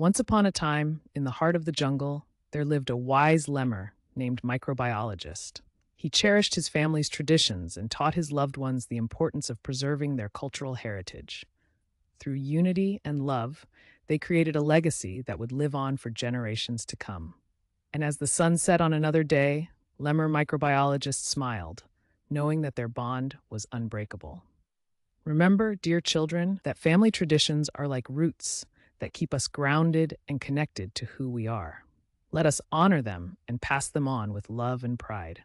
Once upon a time, in the heart of the jungle, there lived a wise lemur named Microbiologist. He cherished his family's traditions and taught his loved ones the importance of preserving their cultural heritage. Through unity and love, they created a legacy that would live on for generations to come. And as the sun set on another day, Lemur Microbiologist smiled, knowing that their bond was unbreakable. Remember, dear children, that family traditions are like roots that keep us grounded and connected to who we are. Let us honor them and pass them on with love and pride.